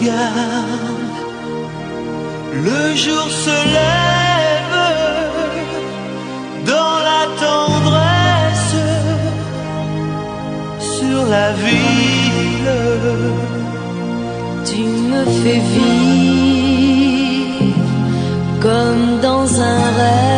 regarde, le jour se lève dans la tendresse sur la ville. Tu me fais vivre comme dans un rêve.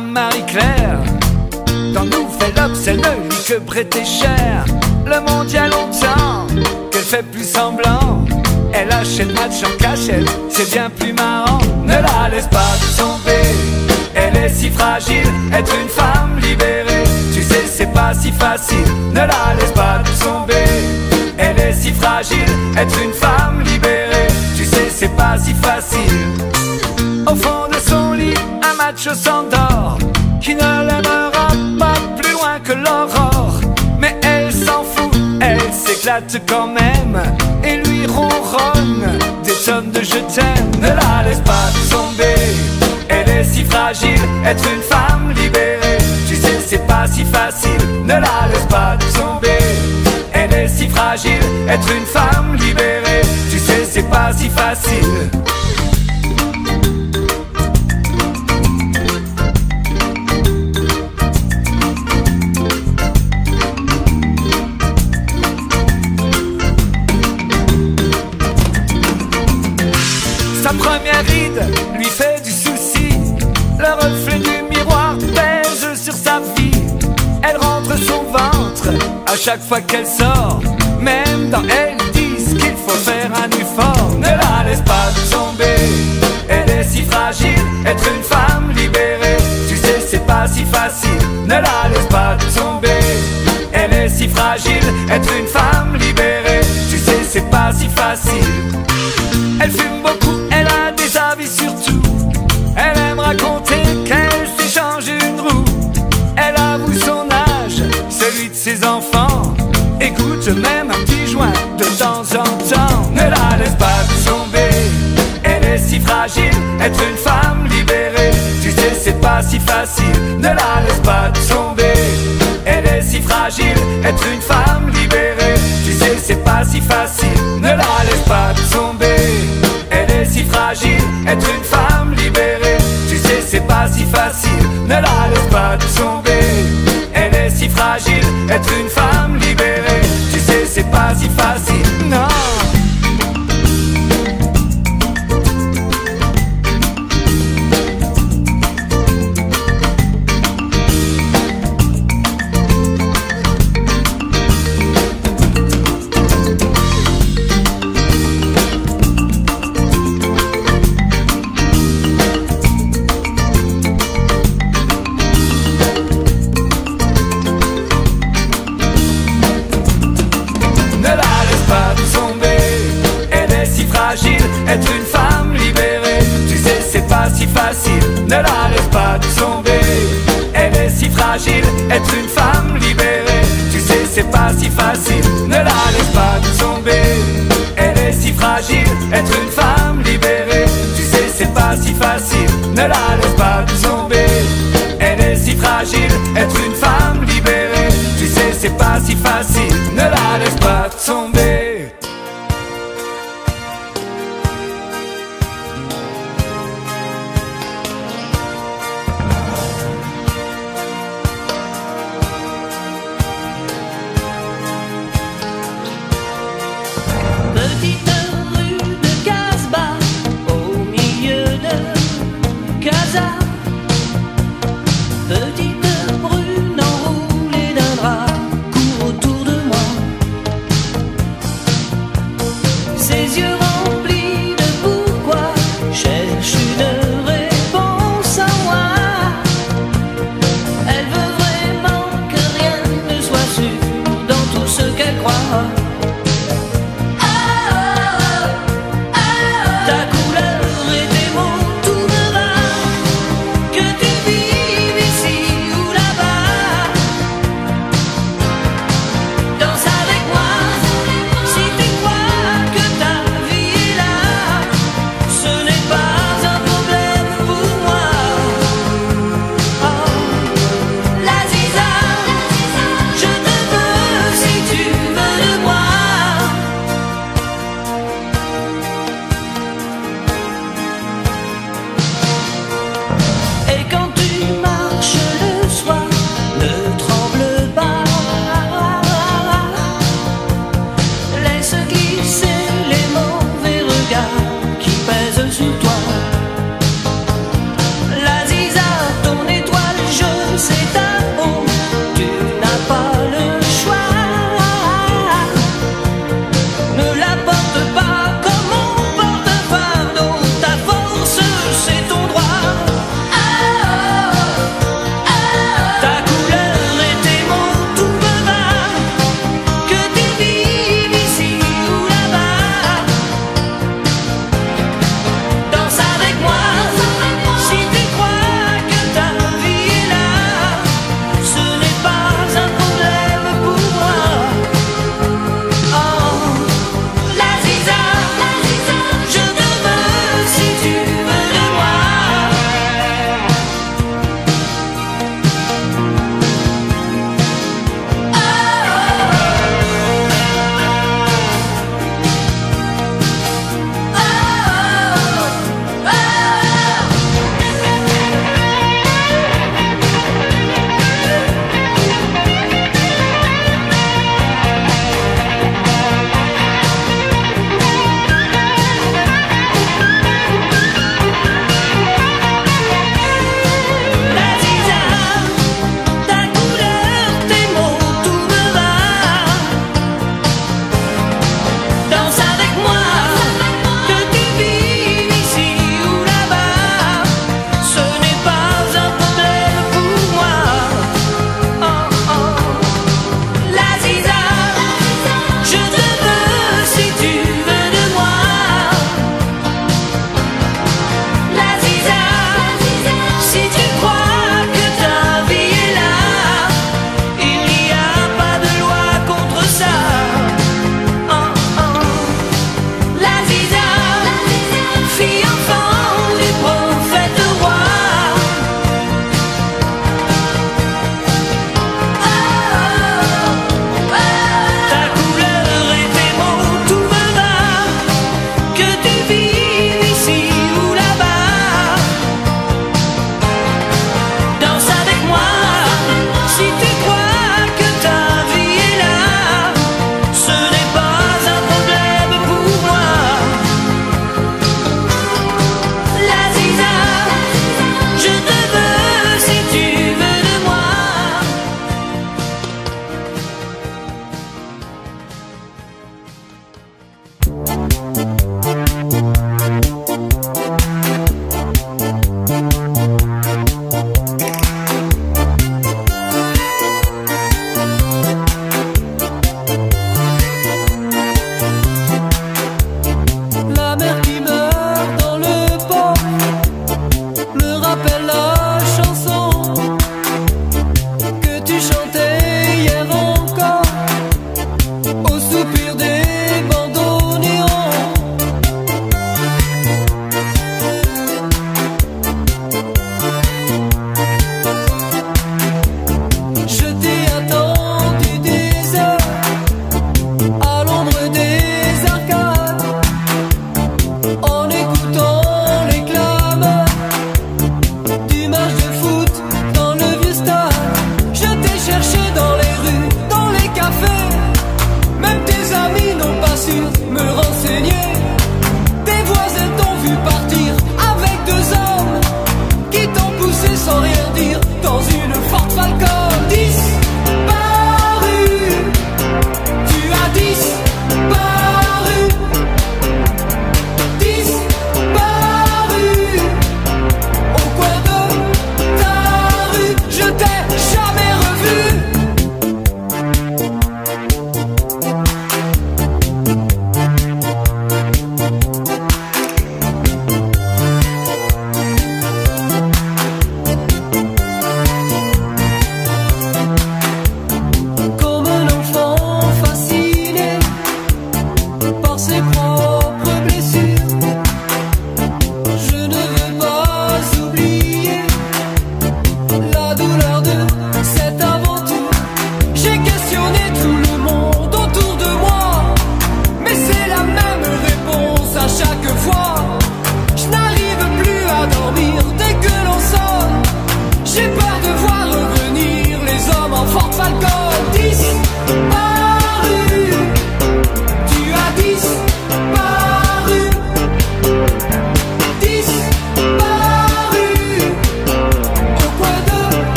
Marie-Claire. Dans Nouvelle Obs, elle ne que prêter cher. Le monde y a longtemps qu'elle fait plus semblant. Elle achète match en cachette, c'est bien plus marrant. Ne la laisse pas tomber, elle est si fragile. Être une femme libérée, tu sais, c'est pas si facile. Ne la laisse pas tomber, elle est si fragile. Être une femme libérée, tu sais, c'est pas si facile. Au fond macho s'endort Qui ne l'aimera pas plus loin que l'aurore. Mais elle s'en fout, elle s'éclate quand même Et lui ronronne des tonnes de je t'aime. Ne la laisse pas tomber, elle est si fragile Être une femme libérée, tu sais c'est pas si facile Ne la laisse pas tomber, elle est si fragile Être une femme libérée, tu sais c'est pas si facile lui fait du souci. Le reflet du miroir pèse sur sa vie. Elle rentre son ventre à chaque fois qu'elle sort. Même dans elle disent qu'il faut faire un effort. Ne la laisse pas tomber. Elle est si fragile, être une femme libérée. Tu sais, c'est pas si facile. Ne la laisse pas tomber. Elle est si fragile, être une femme libérée. Tu sais, c'est pas si facile. Elle fume Même un petit joint de temps en temps. Ne la laisse pas tomber, elle est si fragile. Être une femme libérée, tu sais, c'est pas si facile. Ne la laisse pas tomber, elle est si fragile. Être une femme libérée, tu sais, c'est pas si facile. Ne la laisse pas tomber,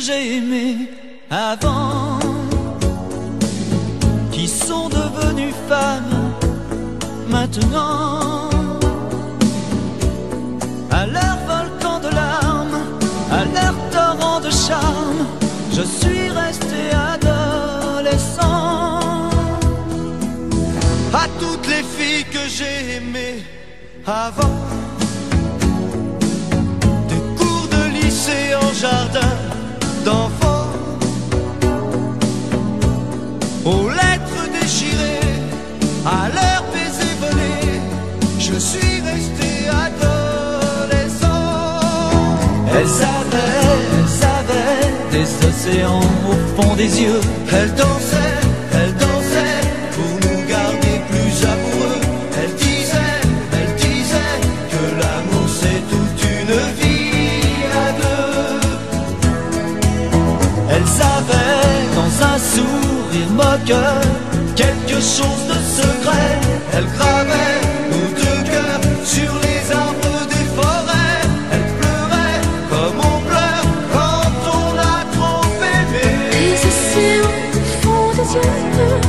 j'ai aimées avant, qui sont devenues femmes maintenant. À leur volcan de larmes, à leur torrent de charme, je suis resté adolescent. À toutes les filles que j'ai aimées avant, des cours de lycée en jardin aux lettres déchirées, à leurs baisers volés, je suis resté adolescent. Elles avaient, elles avaient des océans au fond des yeux. Elles dansaient, quelque chose de secret. Elles gravaient nos deux cœurs sur les arbres des forêts. Elles pleuraient comme on pleure quand on a trop aimé. Les océans au fond des yeux.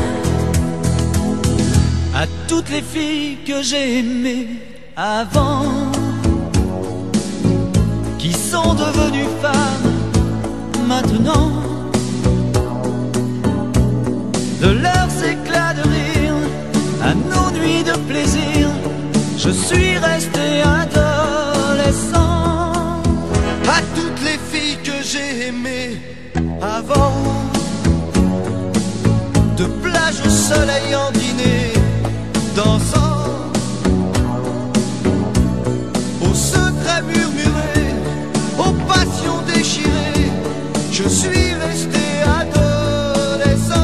À toutes les filles que j'ai aimées avant, qui sont devenues femmes maintenant, je suis resté adolescent. À toutes les filles que j'ai aimées avant, de plage au soleil en dîner, dansant, aux secrets murmurés, aux passions déchirées, je suis resté adolescent.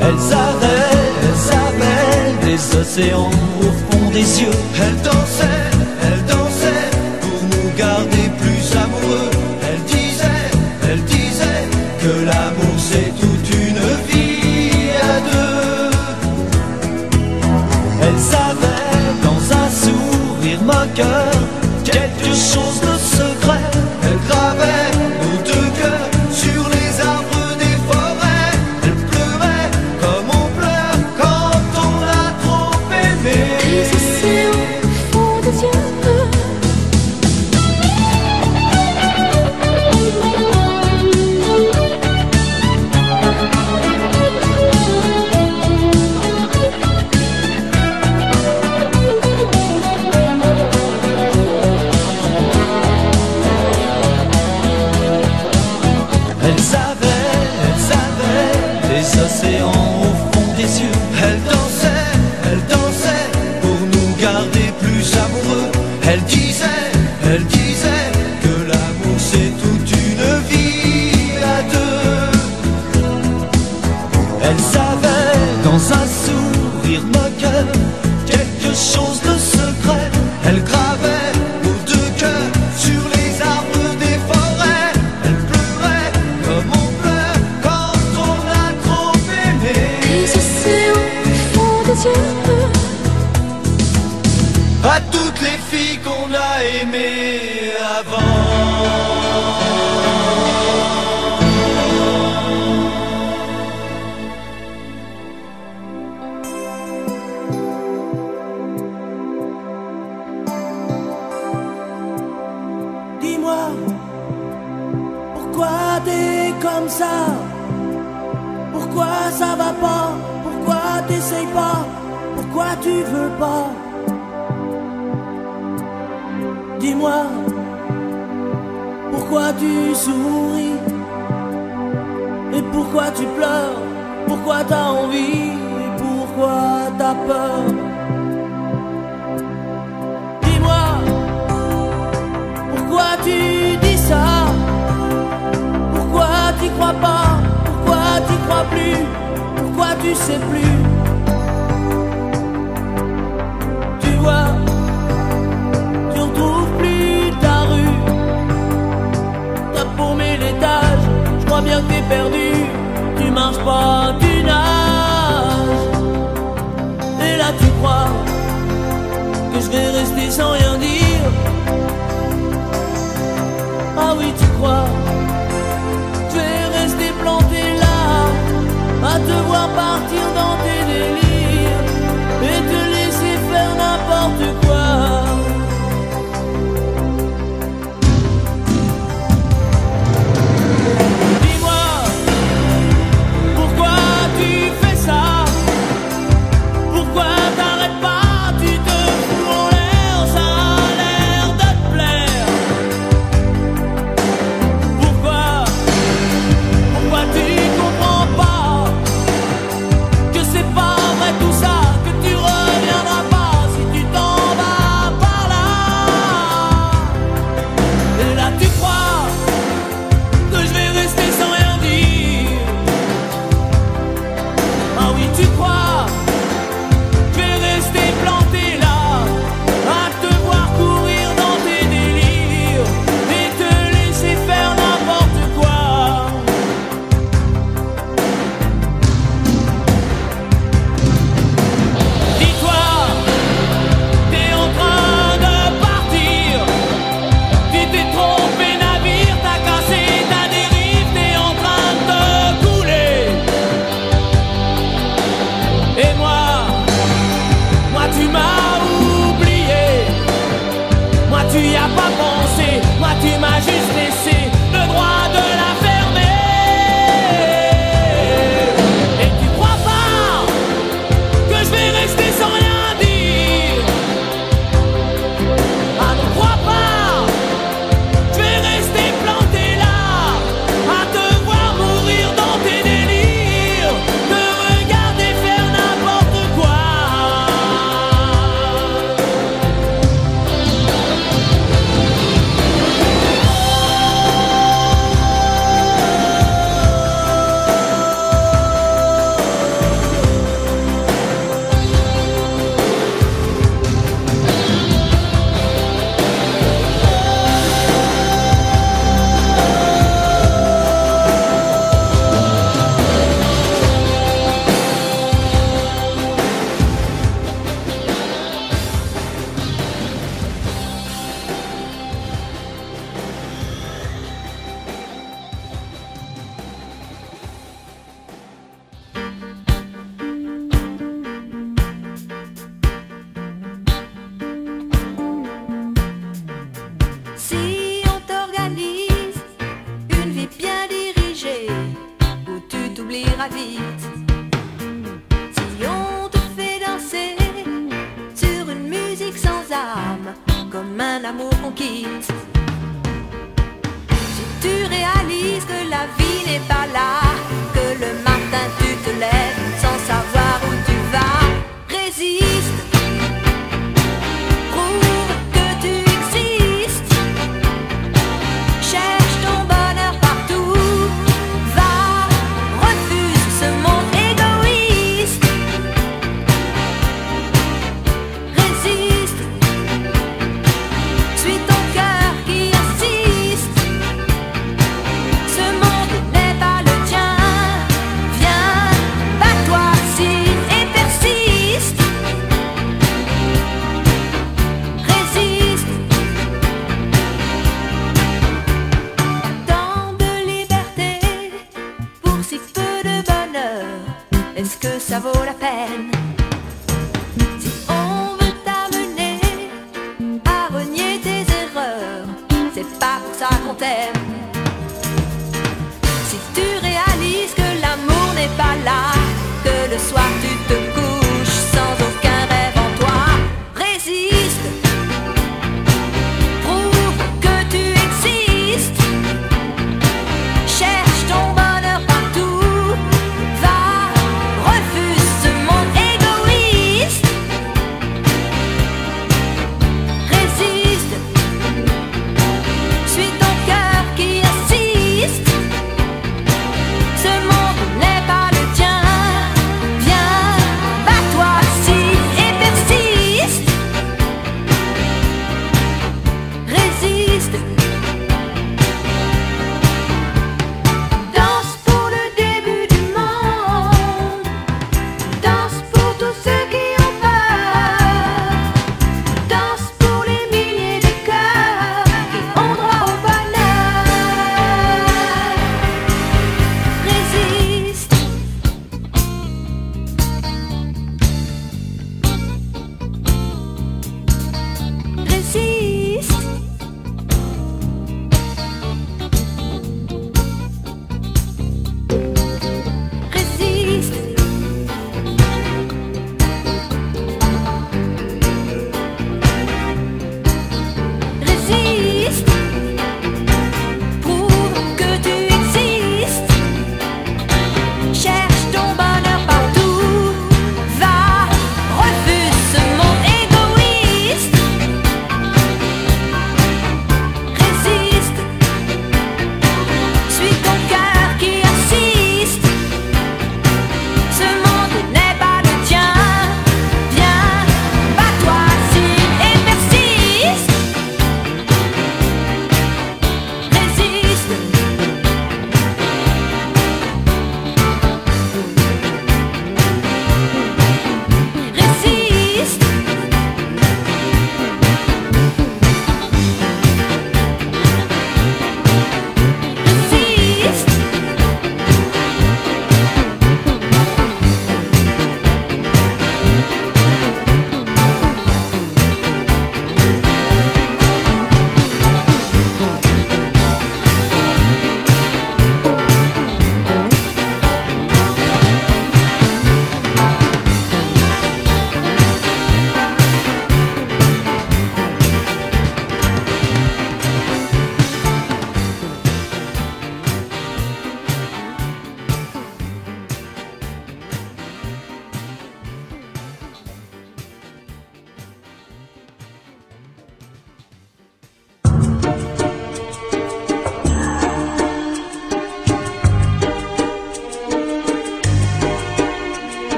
Elles avaient, elles avaient des océans au des yeux. Elles dansaient,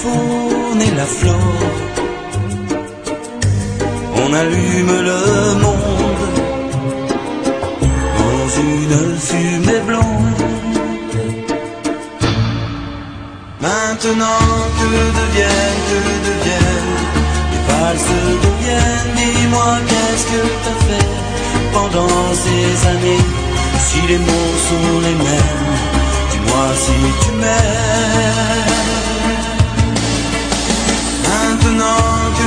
faune et la flore, on allume le monde dans une fumée blonde. Maintenant que deviennent, que deviennent Les valses deviennent Dis-moi qu'est-ce que t'as fait Pendant ces années? Si les mots sont les mêmes Dis-moi si tu m'aimes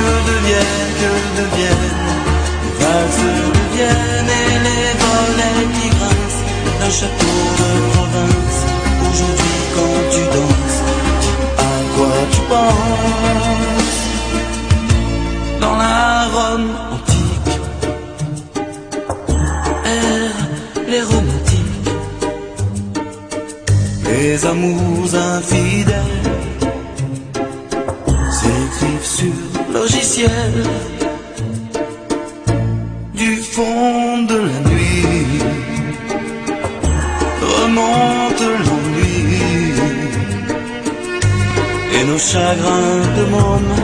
que deviennent, que deviennent Les valses deviennent Et les volets qui grincent. D'un château de province. Aujourd'hui quand tu danses à quoi tu penses? Dans la Rome antique. Errent les romantiques. Les amours infidèles Du fond de la nuit Remonte l'ennui et nos chagrins de môme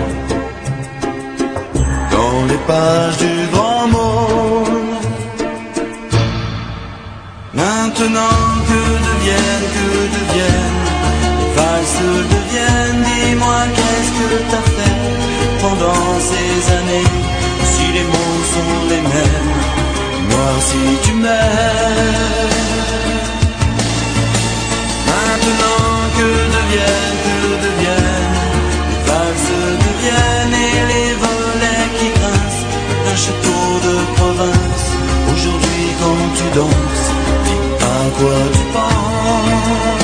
dans les pages du grand monde. Maintenant que deviennent, que deviennent, les valses deviennent, dis-moi qu'est-ce que t'as pendant ces années, si les mots sont les mêmes, moi si tu m'aimes. Maintenant que deviennent, que deviennent Les valses deviennent et les volets qui grincent D'un château de province Aujourd'hui quand tu danses à quoi tu penses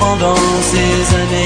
Pendant ces années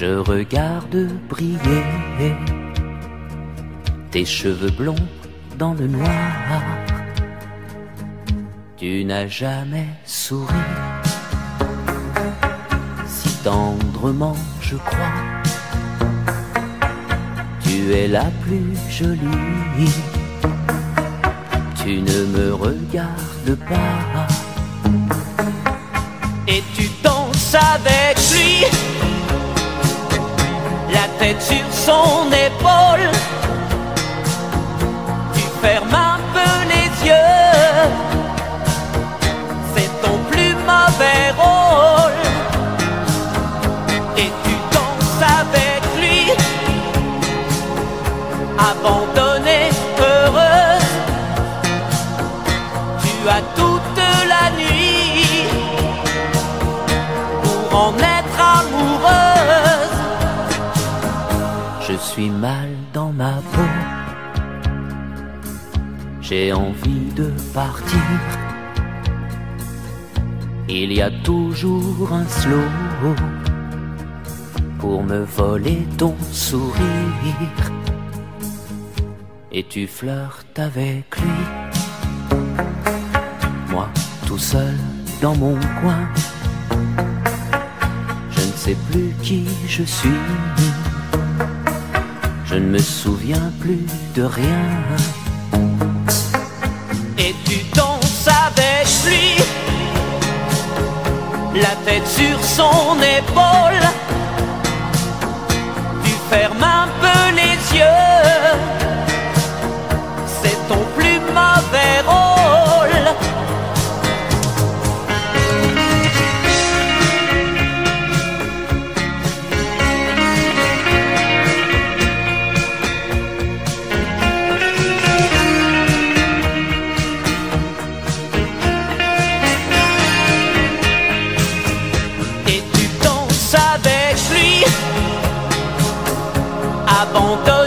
Je regarde briller tes cheveux blonds dans le noir. Tu n'as jamais souri si tendrement, je crois. Tu es la plus jolie tu ne me regardes pas. Tête sur son épaule. suis mal dans ma peau. J'ai envie de partir. Il y a toujours un slow pour me voler ton sourire. Et tu flirtes avec lui. Moi, tout seul dans mon coin. Je ne sais plus qui je suis je ne me souviens plus de rien. Et tu danses avec lui, la tête sur son épaule. Tu fermes un peu les yeux, c'est ton plus mauvais rôle. abandonne.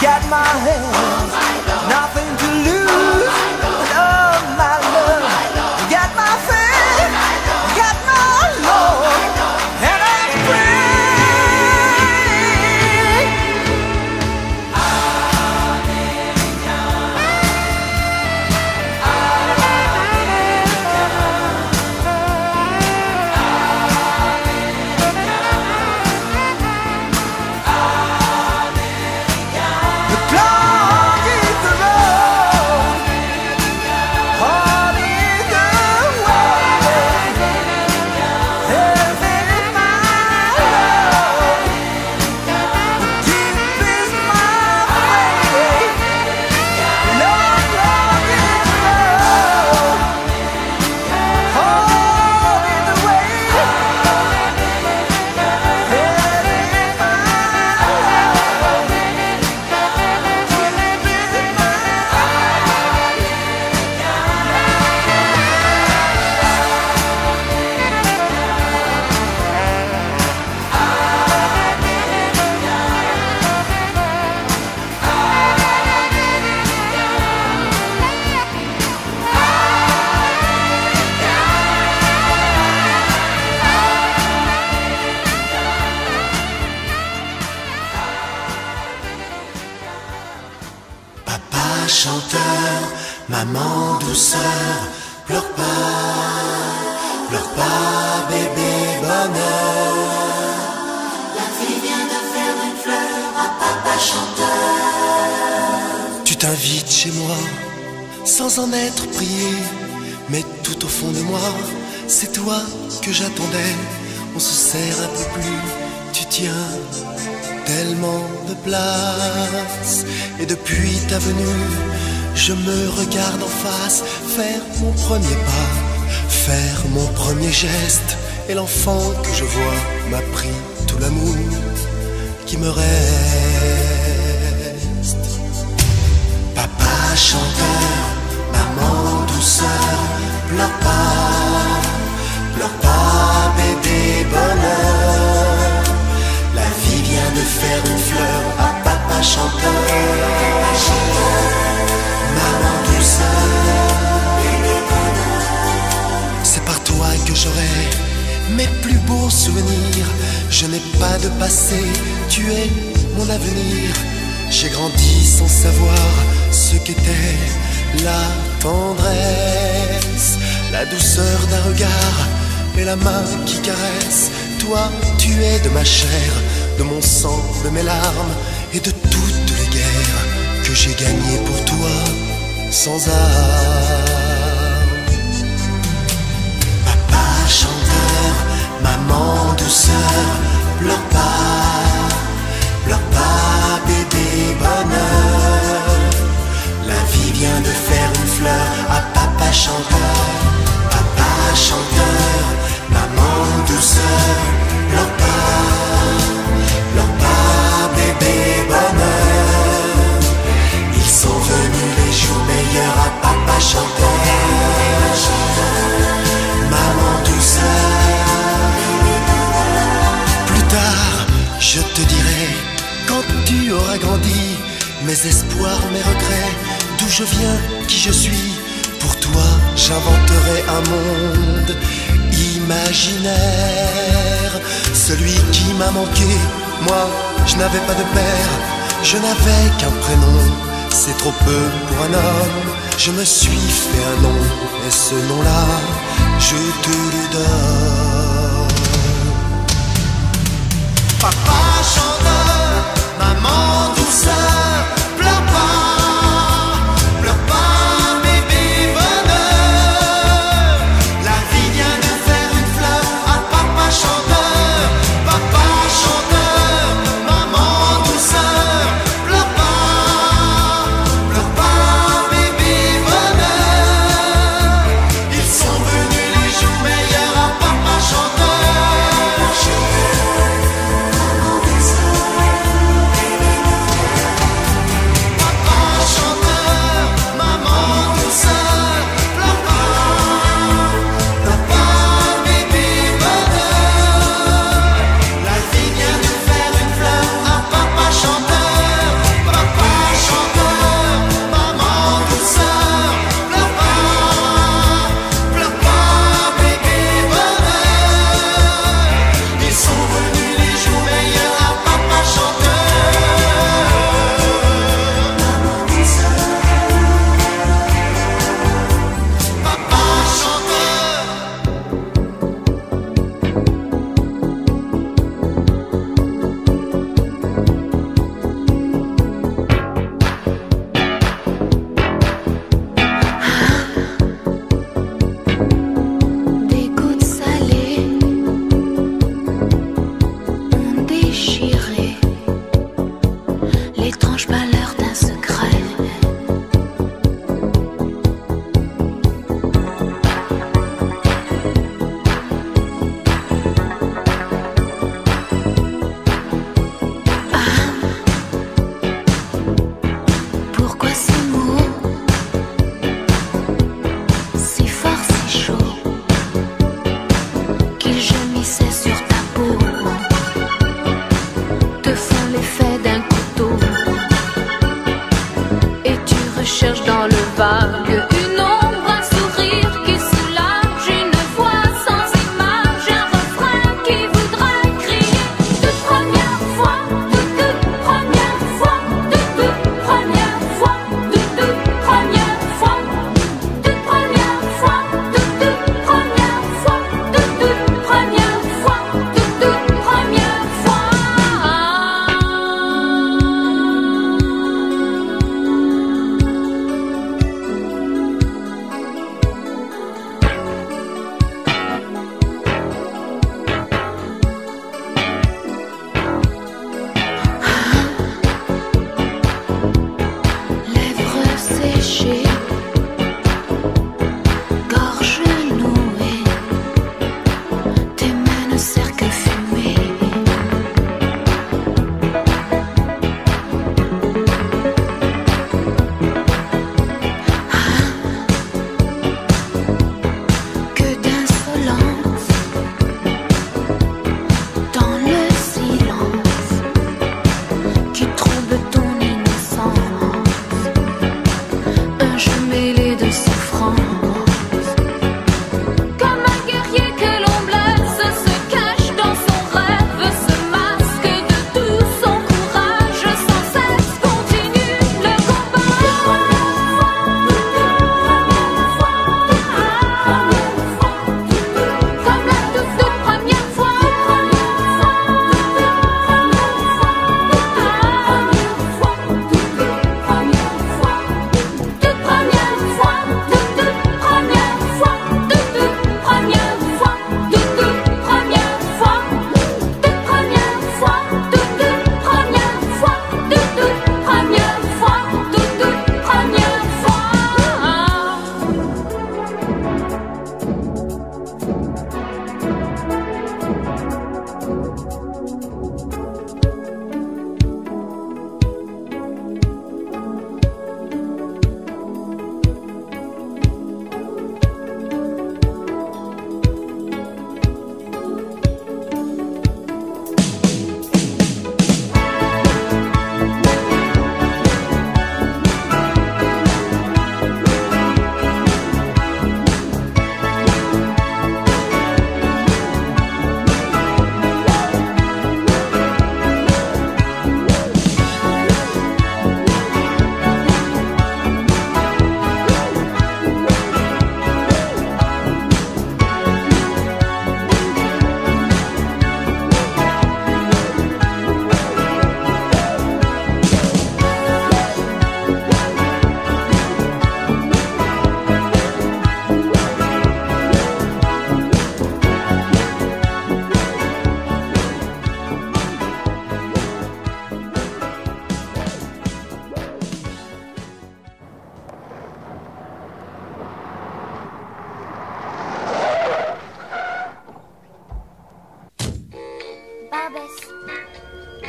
got my head. Depuis ta venue, je me regarde en face, faire mon premier pas, faire mon premier geste. Et l'enfant que je vois m'a pris tout l'amour qui me reste. Papa chanteur, maman douceur, pleure pas, pleure pas, bébé bonheur. La vie vient de faire une fleur Maman douceur, c'est par toi que j'aurai mes plus beaux souvenirs. Je n'ai pas de passé, tu es mon avenir. J'ai grandi sans savoir ce qu'était la tendresse, la douceur d'un regard et la main qui caresse. Toi, tu es de ma chair, de mon sang, de mes larmes et de j'ai gagnées pour toi sans armes. Papa chanteur, maman douceur, pleure pas, pleure pas, bébé bonheur. La vie vient de faire une fleur à papa chanteur, papa chanteur, maman douceur, pleure pas, pleure pas, bébé bonheur. Maman douceur. Plus tard, je te dirai, quand tu auras grandi, mes espoirs, mes regrets, d'où je viens, qui je suis. Pour toi, j'inventerai un monde imaginaire, celui qui m'a manqué. Moi, je n'avais pas de père, je n'avais qu'un prénom. C'est trop peu pour un homme. Je me suis fait un nom, et ce nom-là, je te le donne. Papa chanteur, maman douceur,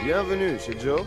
Bienvenue chez Joe.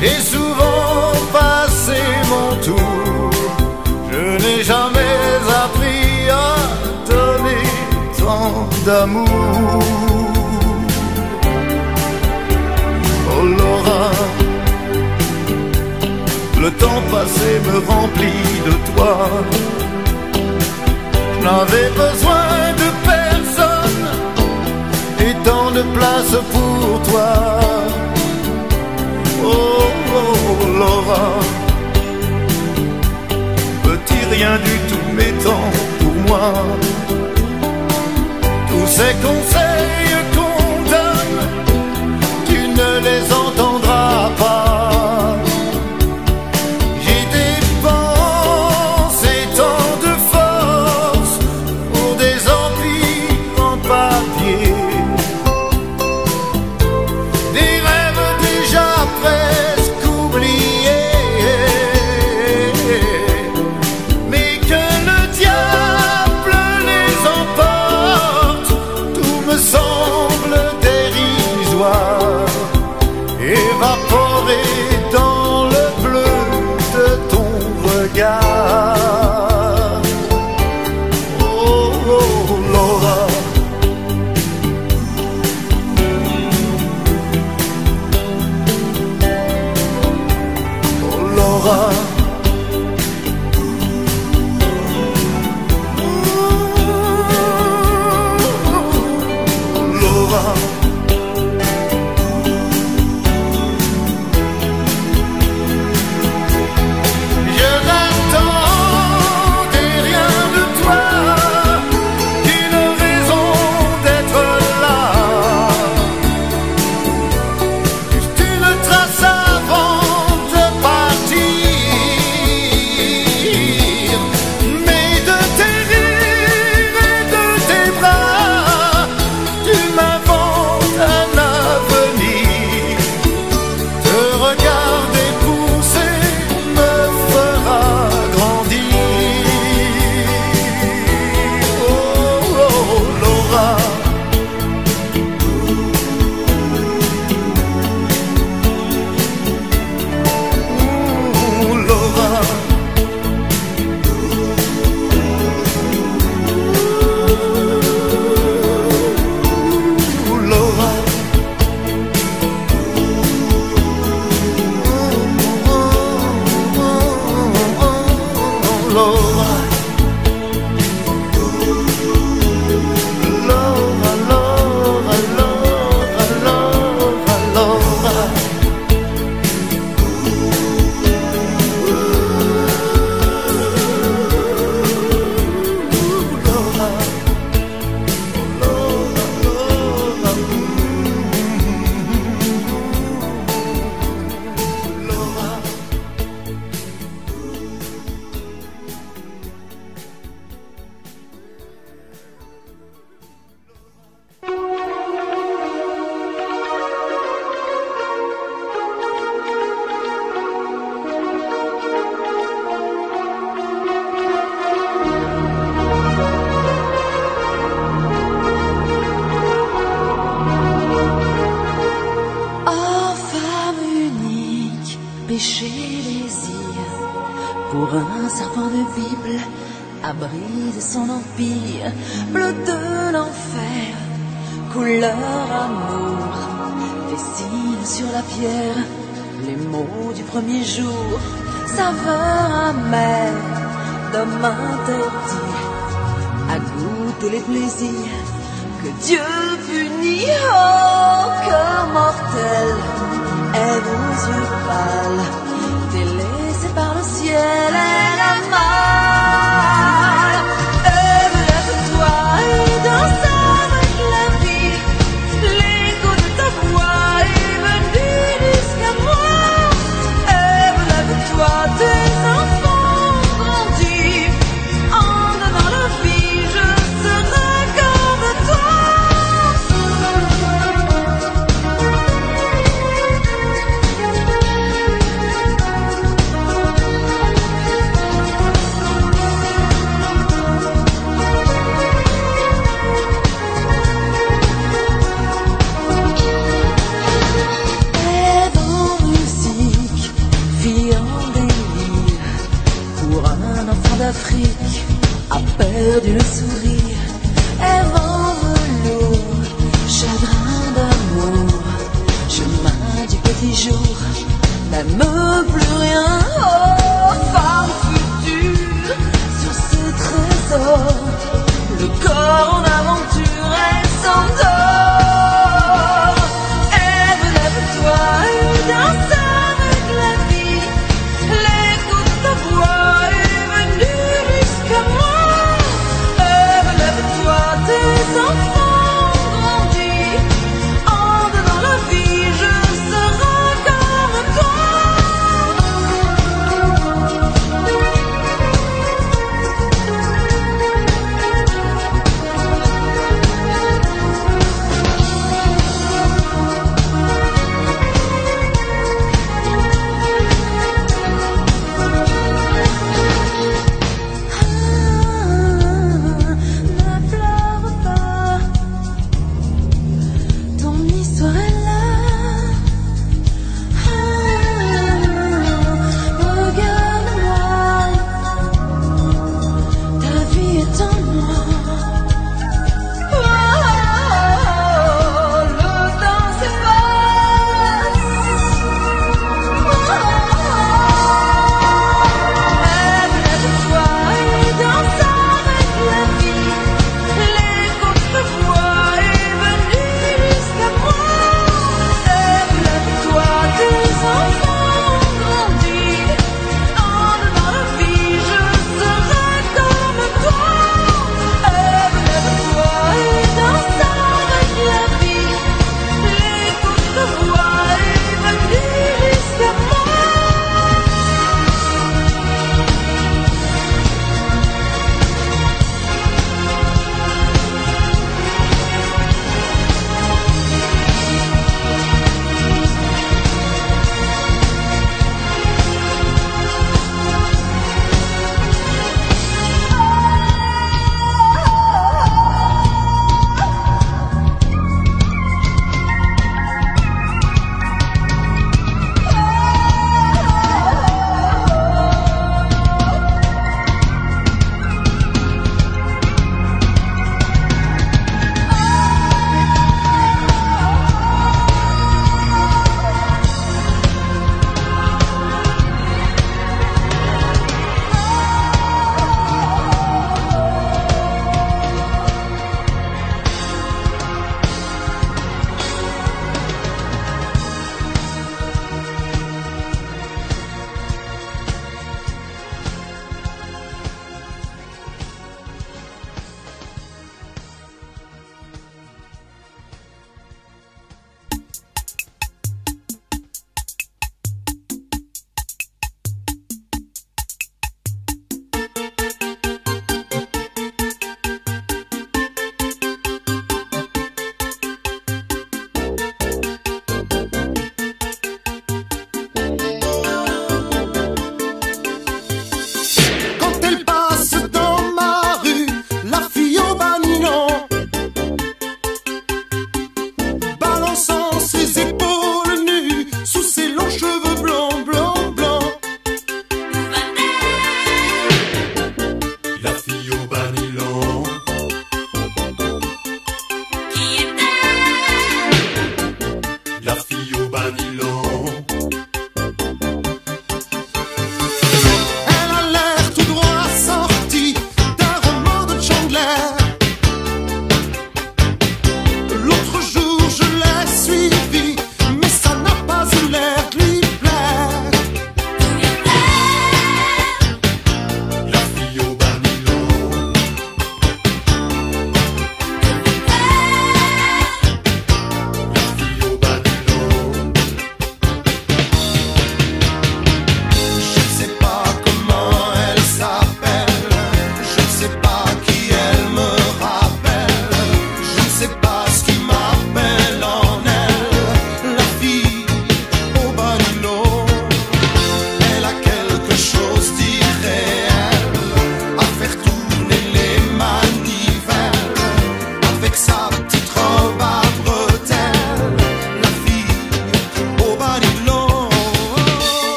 J'ai souvent passé mon tour, je n'ai jamais appris à donner tant d'amour. Oh Laura, le temps passé me remplit de toi. Je n'avais besoin de personne et tant de place pour toi l'aura. Petit rien du tout m'étant pour moi. Tous ces conseils qu'on donne, tu ne les as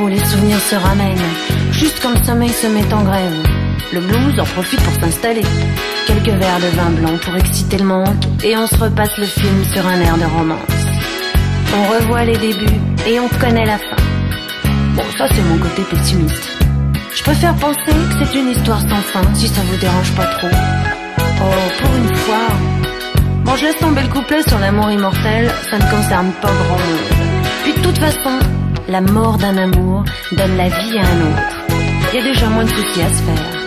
où les souvenirs se ramènent. Juste quand le sommeil se met en grève. Le blues en profite pour s'installer. Quelques verres de vin blanc pour exciter le manque. Et on se repasse le film sur un air de romance. On revoit les débuts et on connaît la fin. Bon, ça c'est mon côté pessimiste. Je préfère penser que c'est une histoire sans fin, si ça vous dérange pas trop. Oh, pour une fois. Bon, je laisse tomber le couplet sur l'amour immortel, ça ne concerne pas grand monde. Puis de toute façon, la mort d'un amour donne la vie à un autre. Il y a déjà moins de soucis à se faire.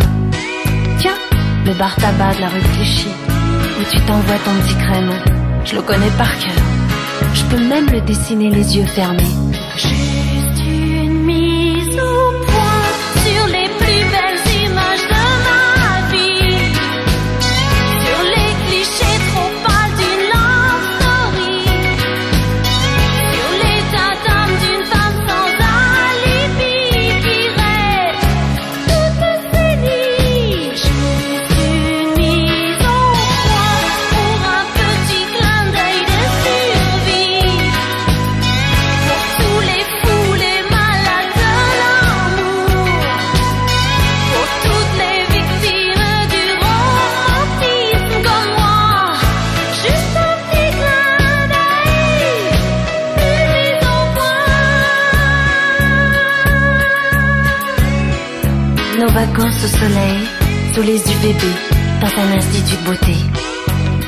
Tiens, le bar tabac de la rue Clichy, où tu t'envoies ton petit crème. Je le connais par cœur. Je peux même le dessiner les yeux fermés. Vacances au soleil, sous les UVB, dans un institut de beauté.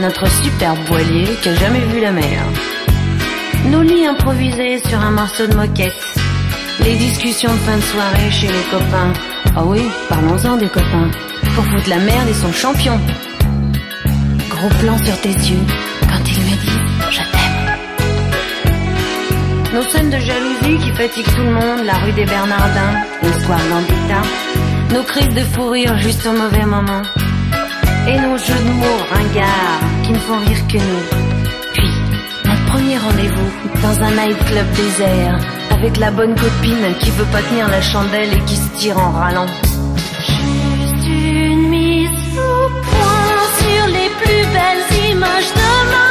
Notre superbe voilier qui a jamais vu la mer. Nos lits improvisés sur un morceau de moquette. Les discussions de fin de soirée chez les copains. Ah oui, parlons-en des copains. Pour foutre la merde et son champion. Gros plan sur tes yeux quand il me dit je t'aime. Nos scènes de jalousie qui fatiguent tout le monde, la rue des Bernardins, le square. Nos crises de fou rire juste au mauvais moment. Et nos jeux de mots ringards qui ne font rire que nous. Puis, notre premier rendez-vous dans un nightclub désert avec la bonne copine qui veut pas tenir la chandelle et qui se tire en râlant. Juste une mise au point sur les plus belles images de ma